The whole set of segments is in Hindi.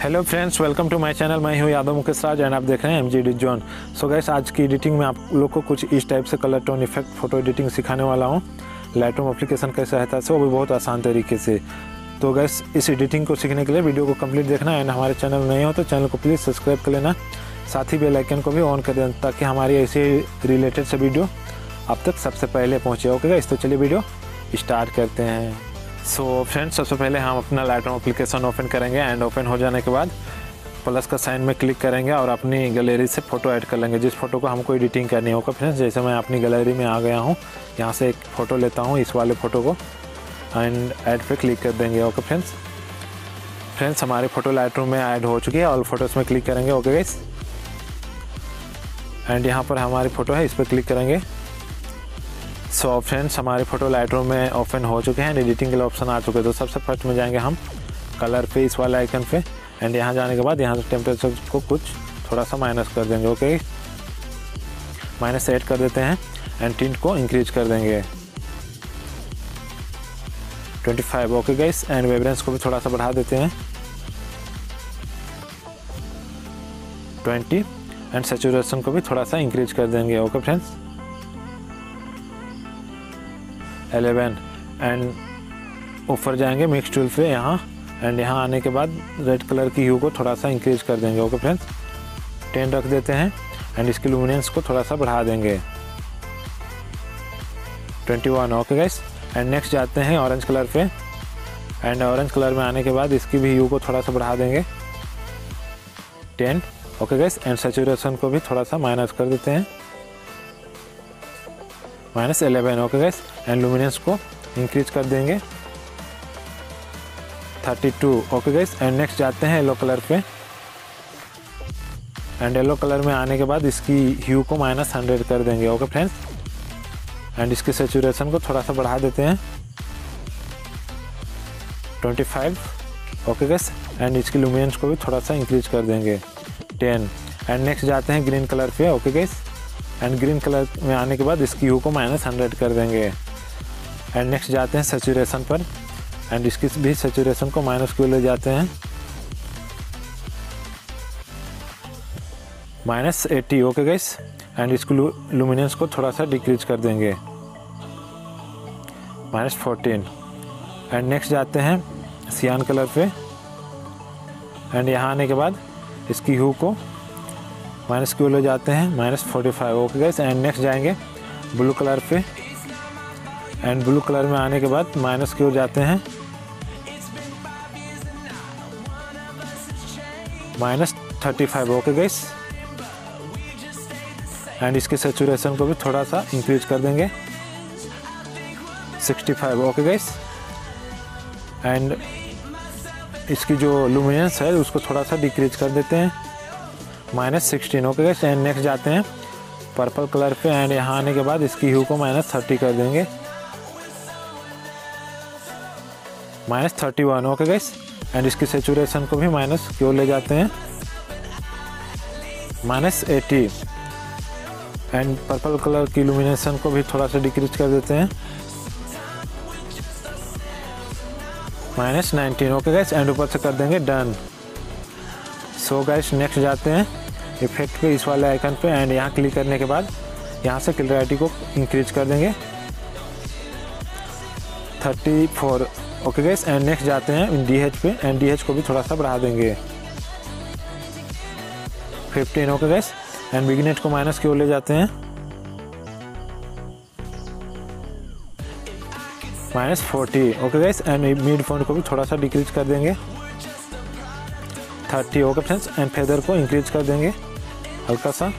Hello friends welcome to my channel मैं हूँ यादव मुकेश राज एंड आप देख रहे हैं M G D John so guys आज की एडिटिंग में आप लोग को कुछ इस टाइप से colour tone effect photo editing सिखाने वाला हूँ। लाइटरूम एप्लीकेशन कैसे रहता है वो भी बहुत आसान तरीके से। तो गैस इस एडिटिंग को सीखने के लिए वीडियो को कंप्लीट देखना एंड हमारे चैनल नहीं हो तो चैनल को प्लीज़ सब्सक्राइब कर लेना। साथ ही बेलाइकन को भी ऑन कर देना ताकि हमारी ऐसे रिलेटेड से वीडियो आप तक सबसे पहले पहुँचे। ओके गैस तो चलिए वीडियो स्टार्ट करते हैं। सो फ्रेंड्स सबसे पहले हम अपना लाइटरूम एप्लीकेशन ओपन करेंगे एंड ओपन हो जाने के बाद प्लस का साइन में क्लिक करेंगे और अपनी गैलरी से फ़ोटो ऐड कर लेंगे। जिस फ़ोटो को हमको एडिटिंग करनी होगा फ्रेंड्स जैसे मैं अपनी गैलरी में आ गया हूँ, यहाँ से एक फ़ोटो लेता हूँ इस वाले फ़ोटो को एंड ऐड पे क्लिक कर देंगे ओके फ्रेंड्स फ्रेंड्स हमारी फ़ोटो लाइटरूम में ऐड हो चुकी है ऑल फ़ोटोज़ में क्लिक करेंगे ओके गाइस एंड यहाँ पर हमारी फ़ोटो है, इस पर क्लिक करेंगे। सो फ्रेंड्स हमारे फ़ोटो लाइटरूम में ओपन हो चुके हैं। एडिटिंग के लिए ऑप्शन आ चुके हैं। तो सबसे फ़र्स्ट में जाएँगे हम कलर पे इस वाले आइकन पे। एंड यहाँ जाने के बाद यहाँ से टेम्परेचर को कुछ थोड़ा सा माइनस कर देंगे ओके माइनस एड कर देते हैं एंड टिंट को इंक्रीज कर देंगे। 25 ओके गाइस एंड वेबरेंस को भी थोड़ा सा बढ़ा देते हैं। 20 एंड सेचुरेशन को भी थोड़ा सा इंक्रीज कर देंगे ओके फ्रेंड्स 11 एंड ऊपर जाएँगे मिक्स टूल पे यहाँ। एंड यहाँ आने के बाद रेड कलर की ह्यू को थोड़ा सा इंक्रीज कर देंगे ओके फ्रेंड्स टेन रख देते हैं। एंड इसकी लुमिनेंस को थोड़ा सा बढ़ा देंगे। 21 ओके गाइस एंड नेक्स्ट जाते हैं ऑरेंज कलर पे। एंड ऑरेंज कलर में आने के बाद इसकी भी यू को थोड़ा सा बढ़ा देंगे। Ten okay guys and saturation को भी थोड़ा सा माइनस कर देते हैं। Minus eleven okay guys and luminance को इंक्रीज कर देंगे। 32 ओके गैस एंड नेक्स्ट जाते हैं येलो कलर पे। एंड येलो कलर में आने के बाद इसकी ह्यू को माइनस हंड्रेड कर देंगे, ओके फ्रेंड्स एंड इसकी सेचुरेशन को थोड़ा सा बढ़ा देते हैं। 25 ओके गैस एंड इसकी लुमिनेंस को भी थोड़ा सा इंक्रीज कर देंगे 10 एंड नेक्स्ट जाते हैं ग्रीन कलर पे, okay guys and green colour में आने के बाद इसकी यू को माइनस हंड्रेड कर देंगे। एंड नेक्स्ट जाते हैं सेचुरेशन पर। एंड इसकी भी सेचुरेशन को माइनस क्यू ले जाते हैं। Minus eighty okay guys and इसको लुमिनेंस को थोड़ा सा डिक्रीज कर देंगे। माइनस फोर्टीन एंड नेक्स्ट जाते हैं सियान कलर पे। एंड यहाँ आने के बाद इसकी हू को माइनस क्यू ले जाते हैं, minus forty five. Okay guys and next जाएँगे ब्लू कलर पे। एंड ब्लू कलर में आने के बाद माइनस क्यू जाते हैं। Minus thirty five okay guys and इसके सेचुरेशन को भी थोड़ा सा इंक्रीज कर देंगे। Sixty five okay guys and इसकी जो लुमिनेंस है, उसको थोड़ा सा डिक्रीज कर देते हैं। Minus sixteen okay guys and next जाते हैं। पर्पल कलर पे एंड यहाँ आने के बाद इसकी ह्यू को माइनस थर्टी कर देंगे। Minus thirty one okay guys and इसकी सेचुरेशन को भी माइनस क्यों ले जाते हैं? Minus eighty and purple colour की इल्यूमिनेशन को भी थोड़ा सा डिक्रीज कर देते हैं। Minus nineteen okay guys and ऊपर से कर देंगे डन सो गैस नेक्स्ट जाते हैं। इफ़ेक्ट पे इस वाले आइकन पे एंड यहाँ क्लिक करने के बाद यहाँ से क्लियरिटी को इंक्रीज कर देंगे। 34 ओके गैस एंड नेक्स्ट जाते हैं डी एच पे एंड डी एच को भी थोड़ा सा बढ़ा देंगे। 15 ओके गैस एंड बिगनेट को माइनस की ओर ले जाते हैं। Minus forty okay guys and mid phone को भी थोड़ा सा डिक्रीज कर देंगे। Thirty okay friends and feather को इंक्रीज कर देंगे। हल्का सा।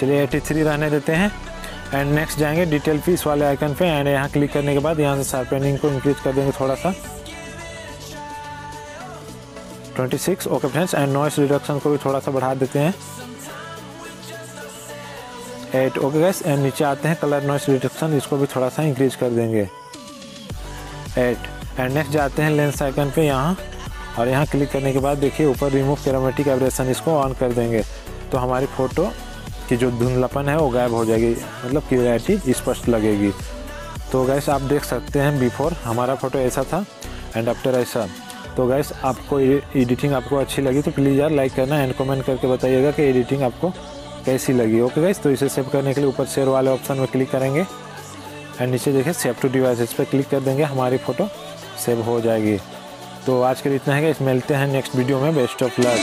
चलिए 83 रहने देते हैं। एंड नेक्स्ट जाएँगे डिटेल पीस वाले आइकन पे एंड यहाँ क्लिक करने के बाद यहाँ से शार्पनिंग को इंक्रीज कर देंगे थोड़ा सा। 26 okay friends and noise reduction को भी थोड़ा सा बढ़ा देते हैं। एट ओके गैस एंड नीचे आते हैं कलर नॉइस रिडक्शन इसको भी थोड़ा सा इंक्रीज कर देंगे। एट एंड नेक्स्ट जाते हैं लेंस आइकन पे यहाँ। और यहाँ क्लिक करने के बाद देखिए ऊपर रिमूव कैरामेटिक एवरेशन इसको ऑन कर देंगे। तो हमारी फ़ोटो की जो धुंधलापन है वो गायब हो जाएगी। मतलब क्लियरिटी स्पष्ट लगेगी। तो गैस आप देख सकते हैं बिफोर हमारा फ़ोटो ऐसा था एंड आफ्टर ऐसा। तो गैस आपको एडिटिंग आपको अच्छी लगी तो प्लीज़ यार लाइक करना एंड कमेंट करके बताइएगा कि एडिटिंग आपको कैसी लगी। ओके गैस तो इसे सेव करने के लिए ऊपर शेयर वाले ऑप्शन में क्लिक करेंगे। एंड नीचे देखें सेव टू डिवाइस इस पर क्लिक कर देंगे, हमारी फ़ोटो सेव हो जाएगी। तो आज के लिए इतना है कि मिलते हैं नेक्स्ट वीडियो में बेस्ट ऑफ़ लक